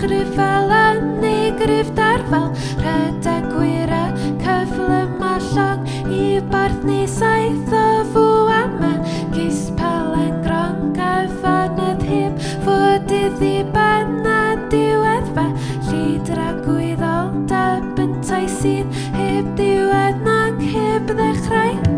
chryfel yn ei gryf darfel gwir a cyfle mallog i barth ni saith o fw am y Gys pelen gron gyfanedd hib fod iddi ben a diwedd fe Llidra gwyddol deb yn tai sydd heb diwedd nag heb ddechrau